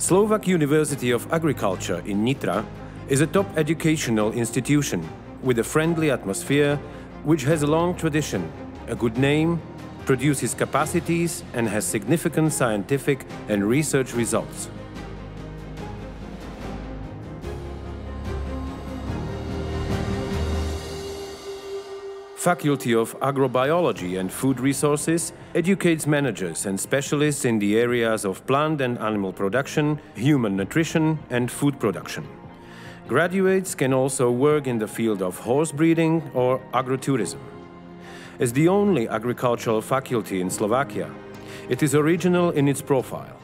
Slovak University of Agriculture in Nitra is a top educational institution with a friendly atmosphere which has a long tradition, a good name, produces capacities and has significant scientific and research results. Faculty of Agrobiology and Food Resources educates managers and specialists in the areas of plant and animal production, human nutrition and food production. Graduates can also work in the field of horse breeding or agrotourism. As the only agricultural faculty in Slovakia, it is original in its profile.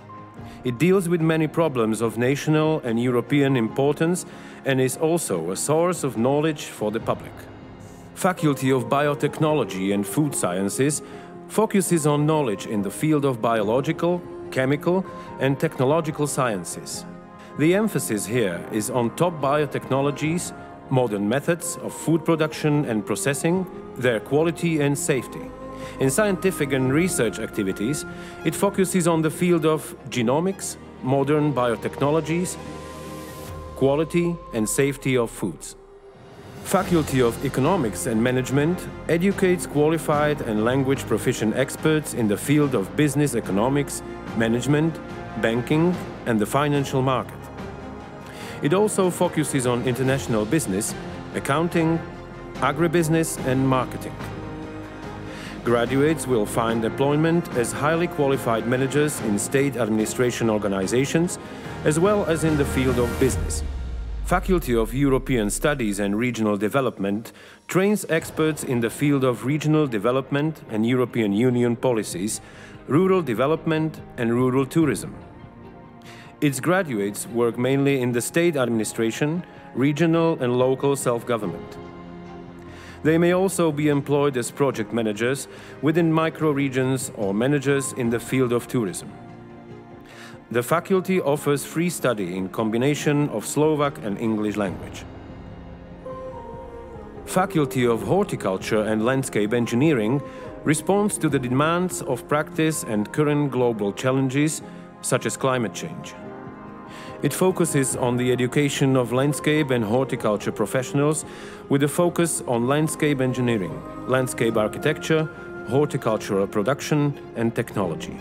It deals with many problems of national and European importance and is also a source of knowledge for the public. Faculty of Biotechnology and Food Sciences focuses on knowledge in the field of biological, chemical and technological sciences. The emphasis here is on top biotechnologies, modern methods of food production and processing, their quality and safety. In scientific and research activities, it focuses on the field of genomics, modern biotechnologies, quality and safety of foods. Faculty of Economics and Management educates qualified and language proficient experts in the field of business economics, management, banking and the financial market. It also focuses on international business, accounting, agribusiness and marketing. Graduates will find employment as highly qualified managers in state administration organizations, as well as in the field of business. Faculty of European Studies and Regional Development trains experts in the field of regional development and European Union policies, rural development and rural tourism. Its graduates work mainly in the state administration, regional and local self-government. They may also be employed as project managers within micro-regions or managers in the field of tourism. The faculty offers free study in combination of Slovak and English language. Faculty of Horticulture and Landscape Engineering responds to the demands of practice and current global challenges such as climate change. It focuses on the education of landscape and horticulture professionals with a focus on landscape engineering, landscape architecture, horticultural production and technology.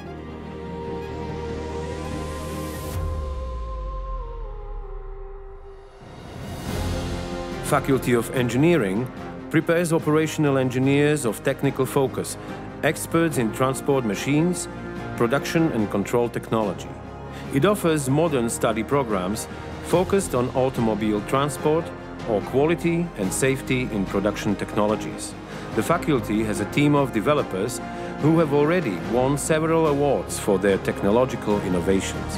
Faculty of Engineering prepares operational engineers of technical focus, experts in transport machines, production and control technology. It offers modern study programs focused on automobile transport or quality and safety in production technologies. The faculty has a team of developers who have already won several awards for their technological innovations.